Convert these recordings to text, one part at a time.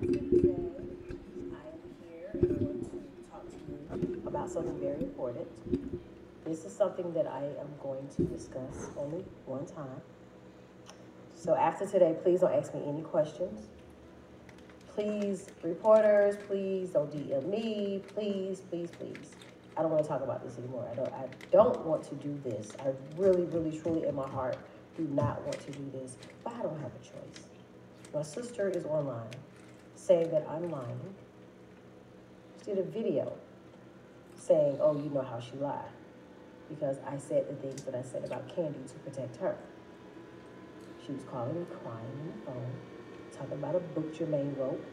Today, I am here and I want to talk to you about something very important. This is something that I am going to discuss only one time. So after today, please don't ask me any questions. Please, reporters, please don't DM me. Please, please, please. I don't want to talk about this anymore. I don't. I don't want to do this. I really, really, truly, in my heart, do not want to do this. But I don't have a choice. My sister is online saying that I'm lying. She did a video saying, "Oh, you know how she lied," because I said the things that I said about Kandi to protect her. She was calling me crying on the phone, talking about a book Jermaine wrote,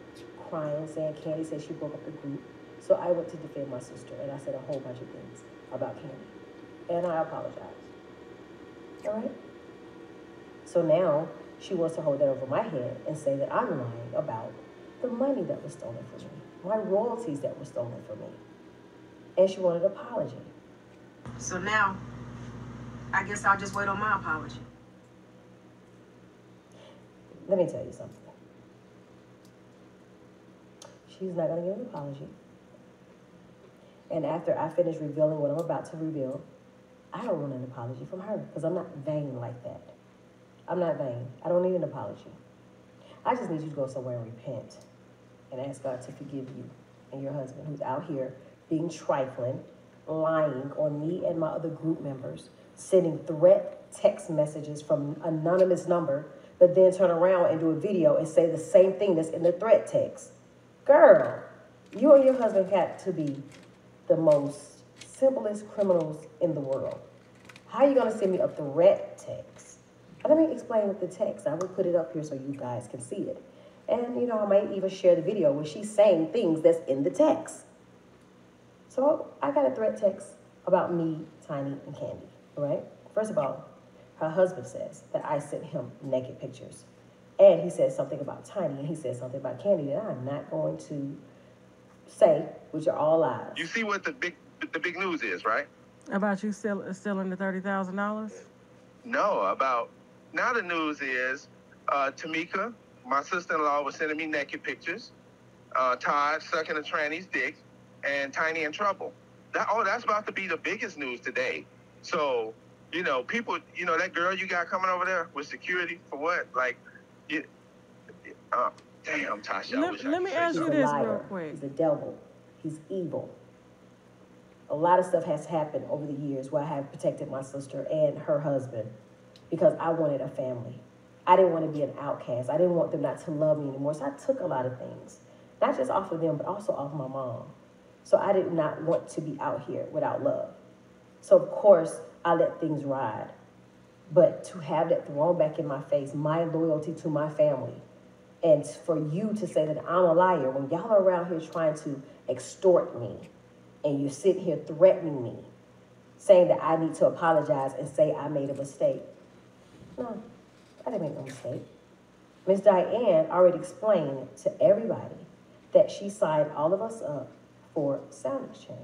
crying, saying Kandi said she broke up the group. So I went to defend my sister and I said a whole bunch of things about Kandi. And I apologize. All right? So now she wants to hold that over my head and say that I'm lying about the money that was stolen from me, my royalties that were stolen from me. And she wanted an apology. So now, I guess I'll just wait on my apology. Let me tell you something. She's not going to give an apology. And after I finish revealing what I'm about to reveal, I don't want an apology from her because I'm not vain like that. I'm not vain. I don't need an apology. I just need you to go somewhere and repent and ask God to forgive you and your husband who's out here being trifling, lying on me and my other group members, sending threat text messages from anonymous number, but then turn around and do a video and say the same thing that's in the threat text. Girl, you and your husband got to be the most simplest criminals in the world. How are you gonna send me a threat text? Let me explain the text. I will put it up here so you guys can see it. And you know, I might even share the video where she's saying things that's in the text. So I got a threat text about me, Tiny, and Kandi. right? First of all, her husband says that I sent him naked pictures. And he says something about Tiny, and he says something about Kandi that I'm not going to say, which are all lies. You see what the big the big news is, right? About you still stealing the thirty thousand dollars? No, about now the news is uh, Tamika, my sister-in-law, was sending me naked pictures. Uh, Todd sucking a tranny's dick, and Tiny in trouble. That oh, that's about to be the biggest news today. So you know, people, you know, that girl you got coming over there with security for what? Like, you, uh, damn, Tasha. I Let- wish I let could me say ask you this liar. real quick. He's a devil. He's evil. A lot of stuff has happened over the years where I have protected my sister and her husband because I wanted a family. I didn't want to be an outcast. I didn't want them not to love me anymore. So I took a lot of things, not just off of them, but also off my mom. So I did not want to be out here without love. So of course I let things ride. But to have that thrown back in my face, my loyalty to my family, and for you to say that I'm a liar when y'all are around here trying to extort me and you're sitting here threatening me, saying that I need to apologize and say I made a mistake. No, I didn't make no mistake. Miss Diane already explained to everybody that she signed all of us up for sound exchange.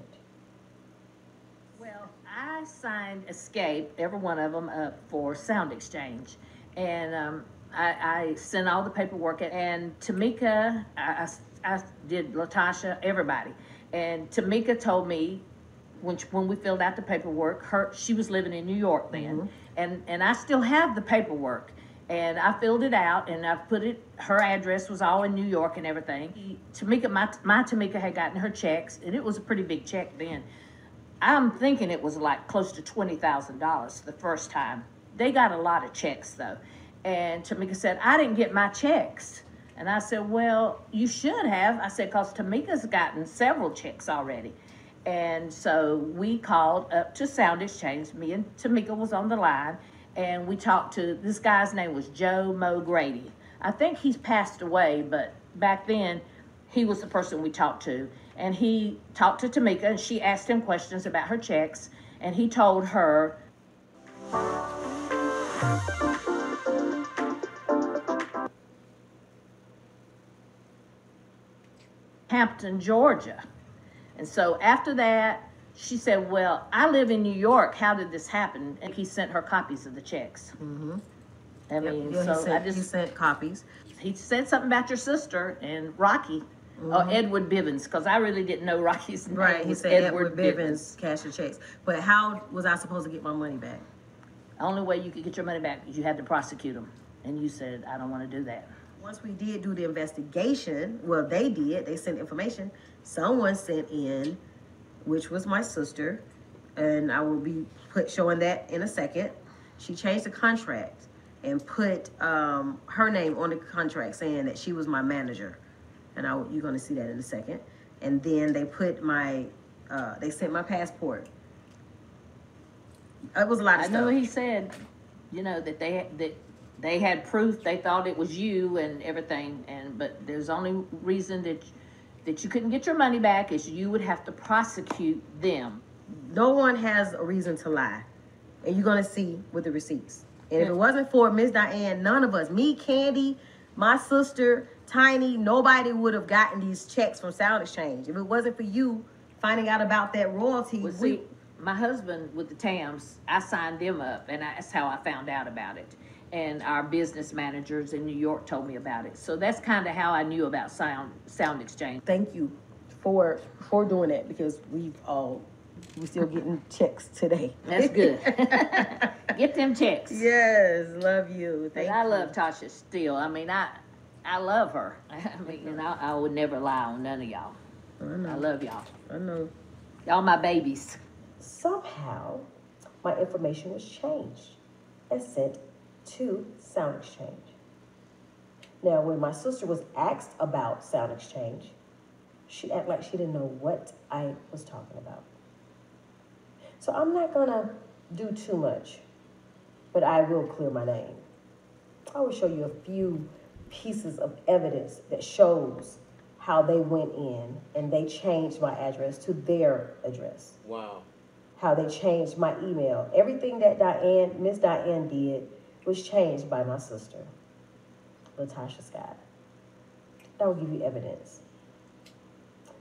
Well, I signed Xscape, every one of them, up for Sound Exchange. And um, I, I sent all the paperwork, and Tamika, I, I, I did Latasha, everybody. And Tamika told me, when, she- when we filled out the paperwork, her, she was living in New York then. And, and I still have the paperwork. And I filled it out and I put it, her address was all in New York and everything. Mm-hmm. Tamika, my, my Tamika had gotten her checks, and it was a pretty big check then. I'm thinking it was like close to twenty thousand dollars the first time. They got a lot of checks though. And Tamika said, I didn't get my checks. And I said, Well, you should have. I said, because Tamika's gotten several checks already. And so we called up to Sound Exchange. Me and Tamika was on the line, and we talked to this guy's name was Joe Mo Grady. I think he's passed away, but back then he was the person we talked to. And he talked to Tamika, and she asked him questions about her checks, and he told her Hampton, Georgia. And so after that, she said, Well, I live in New York. How did this happen? And he sent her copies of the checks. I Yep, mean, yeah, he so I sent, he sent copies. he said something about your sister and Rocky, or Edward Bivens, because I really didn't know Rocky's name. Mm-hmm. Right, he said Edward Bivens cashing checks. But how was I supposed to get my money back? The only way you could get your money back is you had to prosecute him, and you said, I don't want to do that. Once we did do the investigation, well, they did, they sent information. Someone sent in, which was my sister, and I will be put showing that in a second. She changed the contract and put um, her name on the contract saying that she was my manager. And I, you're gonna see that in a second. And then they put my, uh, they sent my passport. It was a lot of I stuff. know he said, you know, that they, that they had proof, they thought it was you and everything, and, but there's only reason that, that you couldn't get your money back is you would have to prosecute them. no one has a reason to lie. And you're gonna see with the receipts. And if it wasn't for Miss Diane, none of us, me, Kandi, my sister, Tiny, nobody would have gotten these checks from Sound Exchange. If it wasn't for you finding out about that royalty, Well, we, my husband with the TAMS, I signed them up, and I- that's how I found out about it. And our business managers in New York told me about it. So that's kind of how I knew about Sound, Sound Exchange. thank you for for doing that because we've all we're still getting checks today. That's good. Get them checks. yes, love you. Thank I love Tasha still. I mean, I, I love her. I mean, and I, I would never lie on none of y'all. I know. I love y'all. I know. Y'all my babies. somehow my information was changed and sent to Sound Exchange. Now, when my sister was asked about Sound Exchange, she acted like she didn't know what I was talking about. So I'm not gonna do too much, but I will clear my name. I will show you a few pieces of evidence that shows how they went in and they changed my address to their address Wow. how they changed my email. Everything that Diane, Miss Diane did was changed by my sister, Latasha Scott. That will give you evidence.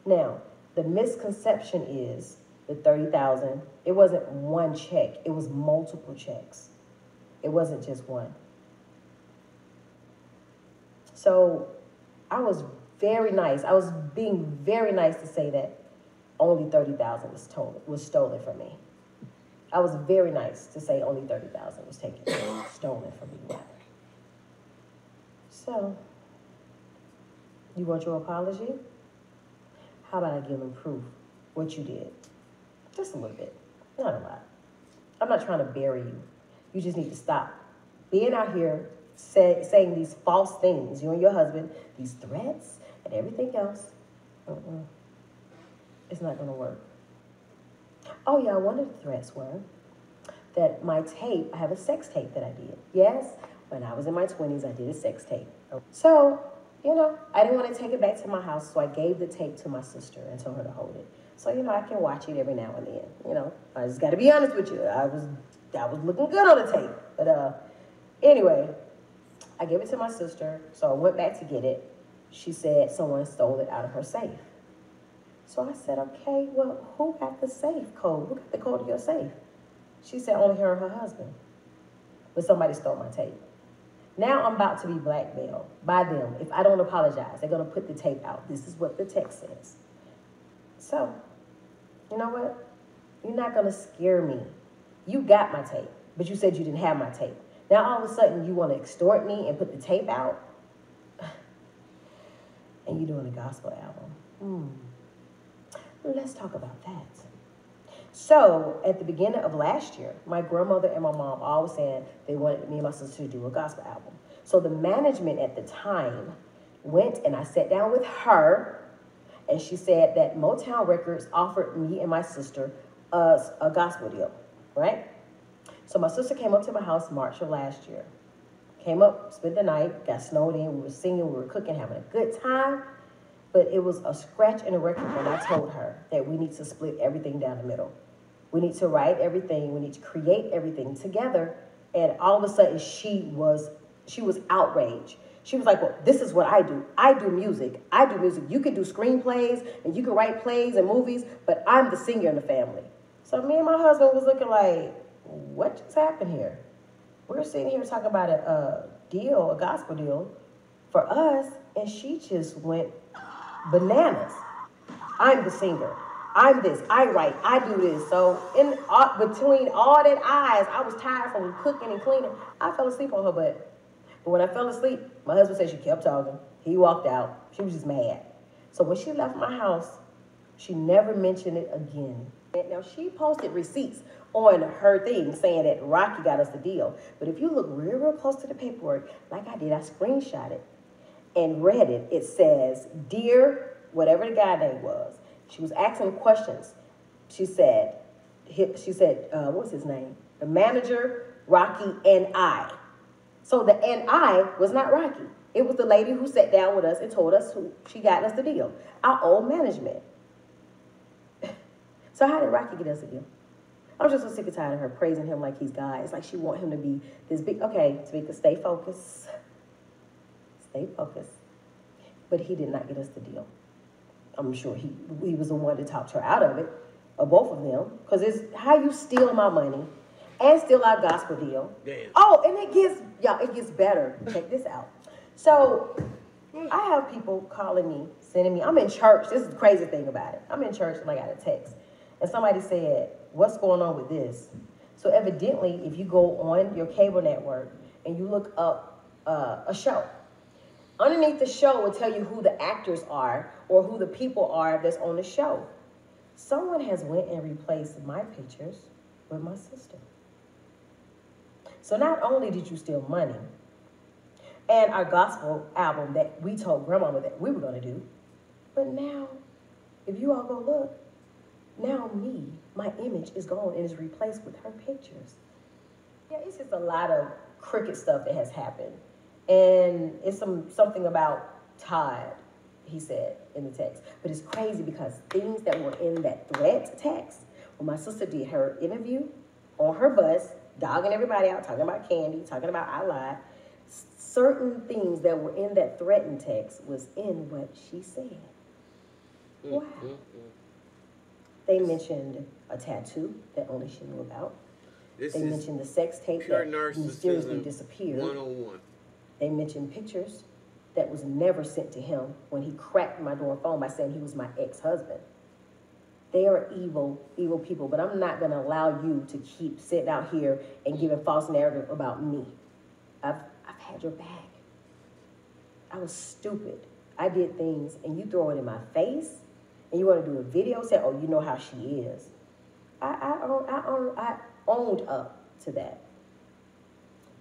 Now, the misconception is the thirty thousand. It wasn't one check. It was multiple checks. It wasn't just one. So, I was very nice. I was being very nice to say that only thirty thousand was stolen was stolen from me. I was very nice to say only thirty thousand was taken stolen from me. Rather. So, you want your apology? How about I give them proof what you did? Just a little bit, not a lot. I'm not trying to bury you. You just need to stop being out here say, saying these false things. You and your husband, these threats and everything else. Mm-mm. It's not going to work. Oh, yeah, one of the threats were that my tape, I have a sex tape that I did. Yes, when I was in my 20s, I did a sex tape. So, you know, I didn't want to take it back to my house, so I gave the tape to my sister and told her to hold it. So, you know, I can watch it every now and then. You know, I just got to be honest with you. I was, I was looking good on the tape. But uh, anyway, I gave it to my sister, so I went back to get it. She said someone stole it out of her safe. So I said, okay, well, who got the safe code? Who got the code to your safe? She said only her and her husband. But somebody stole my tape. Now I'm about to be blackmailed by them. If I don't apologize, they're gonna put the tape out. This is what the text says. So, you know what? You're not gonna scare me. You got my tape, but you said you didn't have my tape. Now all of a sudden you want to extort me and put the tape out, and you're doing a gospel album. Hmm. Let's talk about that. So, at the beginning of last year, my grandmother and my mom all were saying they wanted me and my sister to do a gospel album. So, the management at the time went and I sat down with her, and she said that Motown Records offered me and my sister a, a gospel deal, right? So, my sister came up to my house March of last year. Came up, spent the night, got snowed in, we were singing, we were cooking, having a good time. But it was a scratch in the record when I told her that we need to split everything down the middle. We need to write everything, we need to create everything together. And all of a sudden she was she was outraged. She was like, Well, this is what I do. I do music. I do music. You can do screenplays and you can write plays and movies, but I'm the singer in the family. So me and my husband was looking like, what just happened here? We're sitting here talking about a, a deal, a gospel deal, for us, and she just went bananas. I'm the singer. I'm this. I write. I do this. So in uh, between all that eyes, I was tired from cooking and cleaning. I fell asleep on her butt. But when I fell asleep, my husband said she kept talking. He walked out. She was just mad. So when she left my house, she never mentioned it again. Now she posted receipts on her thing saying that Rocky got us the deal. But if you look real, real close to the paperwork, like I did, I screenshot it and read it. It says, Dear, whatever the guy name was, she was asking questions. She said, she said, uh, what's his name? The manager, Rocky, and I. So the and I was not Rocky. It was the lady who sat down with us and told us who she got us the deal. Our old management. so how did Rocky get us the deal? I'm just so sick and tired of her praising him like he's God. It's like she want him to be this big. Okay, Tamika, stay focused. Stay focused. But he did not get us the deal. I'm sure he he was the one that talked her out of it, or both of them, because it's how you steal my money and steal our gospel deal. Damn. Oh, and it gets y'all, it gets better. Check this out. So I have people calling me, sending me. I'm in church. This is the crazy thing about it. I'm in church and I got a text, and somebody said, "What's going on with this?" So evidently, if you go on your cable network and you look up uh, a show, underneath the show will tell you who the actors are or who the people are that's on the show. Someone has went and replaced my pictures with my sister. So not only did you steal money and our gospel album that we told grandmama that we were going to do, but now, if you all go look, now me, my image is gone and is replaced with her pictures. Yeah, it's just a lot of crooked stuff that has happened. And it's some something about Todd, he said in the text. But it's crazy because things that were in that threat text, when my sister did her interview on her bus, dogging everybody out, talking about Kandi, talking about I lied, certain things that were in that threatened text was in what she said. Wow. They mentioned a tattoo that only she knew about. This They mentioned the sex tape that mysteriously disappeared. one on one. They mentioned pictures that was never sent to him when he cracked my door phone by saying he was my ex-husband. They are evil, evil people, but I'm not gonna allow you to keep sitting out here and giving false narrative about me. I've, I've had your back. I was stupid. I did things and you throw it in my face and you wanna do a video say, oh, you know how she is. I, I, I, own, I owned up to that.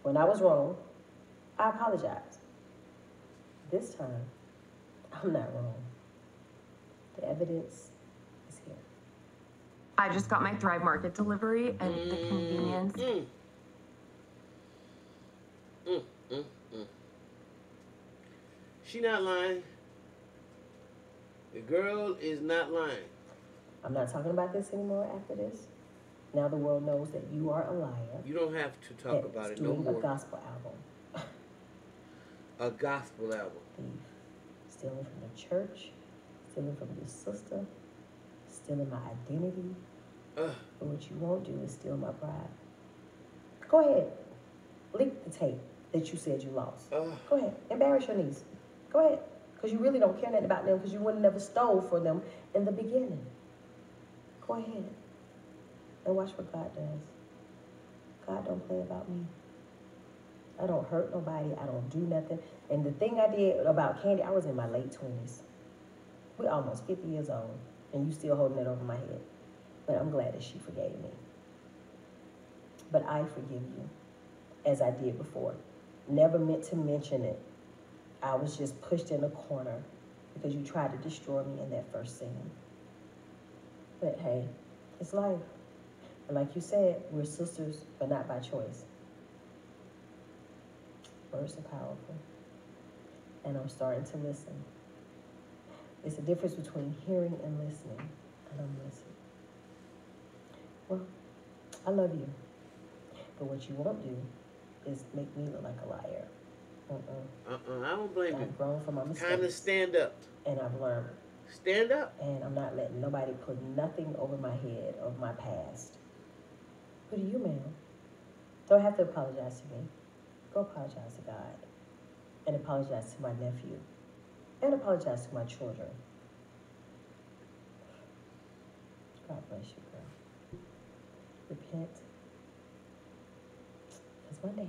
When I was wrong, I apologize. This time, I'm not wrong. The evidence is here. I just got my Thrive Market delivery and the convenience. Mm. Mm, mm, mm. She not lying. The girl is not lying. I'm not talking about this anymore after this. Now the world knows that you are a liar. You don't have to talk about it no doing a gospel album. A gospel album. Thief. Stealing from the church, stealing from your sister, stealing my identity. But what you won't do is steal my pride. Go ahead. Leak the tape that you said you lost. Go ahead. Embarrass your niece. Go ahead. Because you really don't care nothing about them because you would have never stole for them in the beginning. Go ahead. And watch what God does. God don't play about me. I don't hurt nobody. I don't do nothing. And the thing I did about Kandi, I was in my late 20s. We're almost 50 years old. And you still holding that over my head. But I'm glad that she forgave me. But I forgive you, as I did before. Never meant to mention it. I was just pushed in a corner because you tried to destroy me in that first scene. But hey, it's life. And like you said, we're sisters, but not by choice. Words are powerful. And I'm starting to listen. It's a difference between hearing and listening. And I'm listening. Well, I love you. But what you won't do is make me look like a liar. Uh-uh. Uh-uh. I don't blame you. I've grown from my mistakes. Time to stand up. And I've learned. Stand up. And I'm not letting nobody put nothing over my head of my past. Who do you, ma'am? Don't have to apologize to me. Go apologize to God. and apologize to my nephew and apologize to my children. God bless you, girl. Repent. Because one day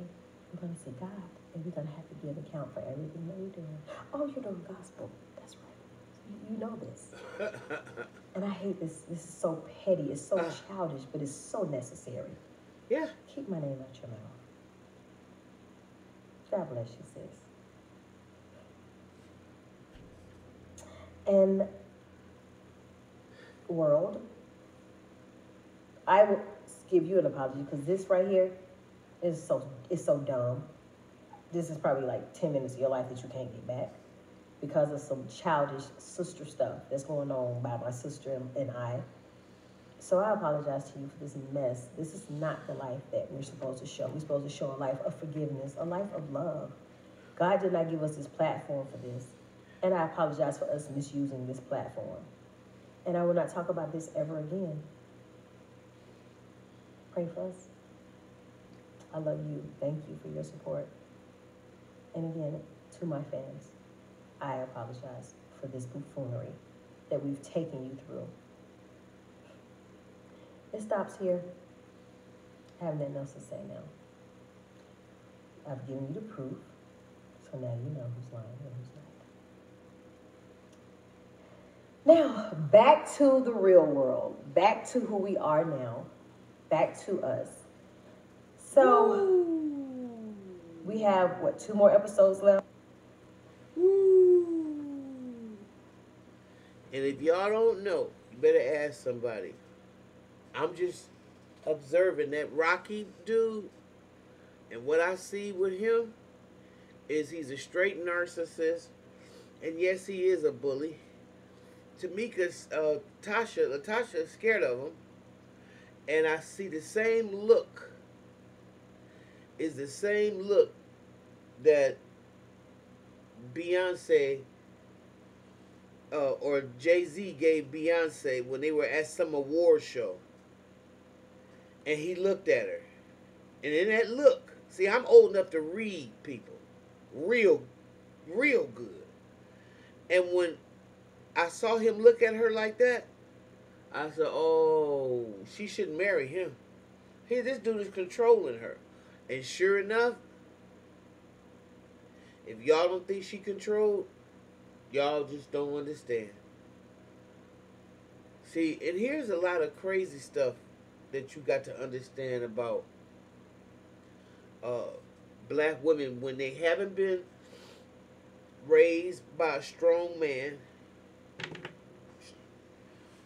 we're going to see God and we're going to have to give account for everything that we're doing. Oh, you're doing gospel. That's right. You, you know this. And I hate this. This is so petty. It's so Ah. childish, but it's so necessary. yeah. Keep my name out your mouth. God bless you, sis. And world, I will give you an apology because this right here is so is so dumb. This is probably like ten minutes of your life that you can't get back because of some childish sister stuff that's going on by my sister and I. So I apologize to you for this mess. This is not the life that we're supposed to show. We're supposed to show a life of forgiveness, a life of love. God did not give us this platform for this. And I apologize for us misusing this platform. And I will not talk about this ever again. Pray for us. I love you. Thank you for your support. And again, to my fans, I apologize for this buffoonery that we've taken you through. It stops here. I have nothing else to say now. I've given you the proof, so now you know who's lying and who's not. Now, back to the real world. Back to who we are now. Back to us. So, we have, what, two more episodes left? And if y'all don't know, you better ask somebody. I'm just observing that Rocky dude, and what I see with him is he's a straight narcissist, and yes, he is a bully. Tamika's, uh, Tasha, Latasha is scared of him, and I see the same look. Is the same look that Beyonce uh, or Jay Z gave Beyonce when they were at some award show. And he looked at her. And in that look, see, I'm old enough to read people real, real good. And when I saw him look at her like that, I said, oh, she shouldn't marry him. Hey, this dude is controlling her. And sure enough, if y'all don't think she controlled, y'all just don't understand. See, and here's a lot of crazy stuff that you got to understand about uh, black women when they haven't been raised by a strong man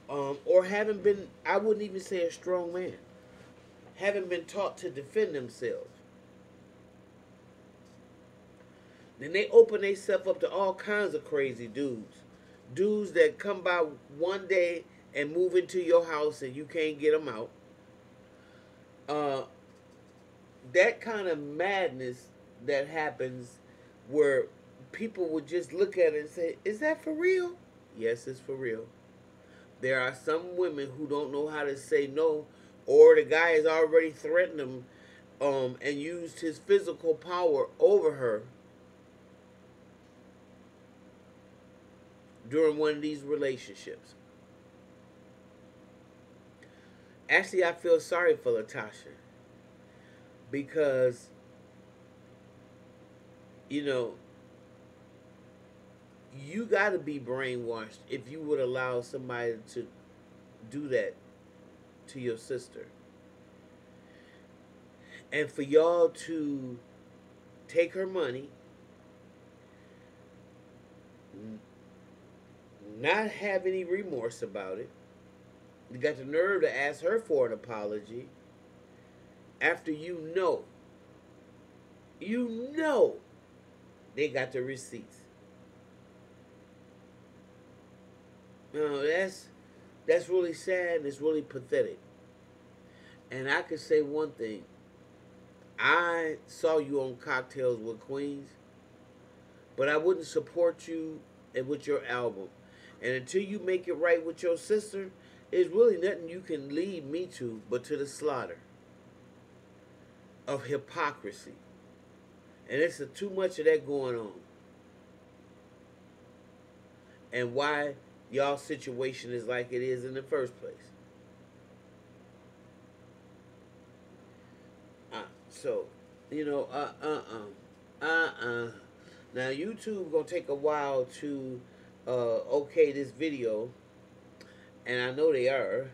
um, or haven't been, I wouldn't even say a strong man, haven't been taught to defend themselves. Then they open themselves up to all kinds of crazy dudes. Dudes that come by one day and move into your house and you can't get them out. Uh, that kind of madness that happens where people would just look at it and say, Is that for real? Yes, it's for real. There are some women who don't know how to say no, or the guy has already threatened them um, and used his physical power over her during one of these relationships. Actually, I feel sorry for Latasha because, you know, you got to be brainwashed if you would allow somebody to do that to your sister. And for y'all to take her money, not have any remorse about it, got the nerve to ask her for an apology after you know, you know they got the receipts. No, that's that's really sad and it's really pathetic. And I could say one thing. I saw you on Cocktails with Queens, but I wouldn't support you and with your album. And until you make it right with your sister, there's really nothing you can lead me to but to the slaughter of hypocrisy. And it's too much of that going on. And why y'all situation is like it is in the first place. Uh, so, you know, uh uh uh uh uh. Now YouTube gonna take a while to uh okay this video, and I know they are,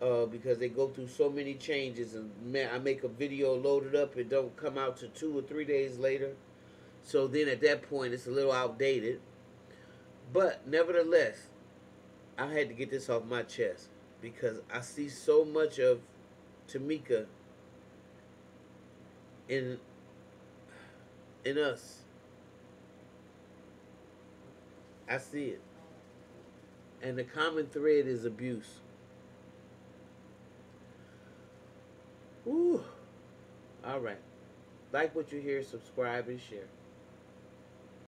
uh because they go through so many changes and man, I make a video loaded up, it don't come out to two or three days later, so then at that point it's a little outdated. But nevertheless, I had to get this off my chest because I see so much of Tamika in in us. I see it. And the common thread is abuse. Ooh. All right. Like what you hear, subscribe and share.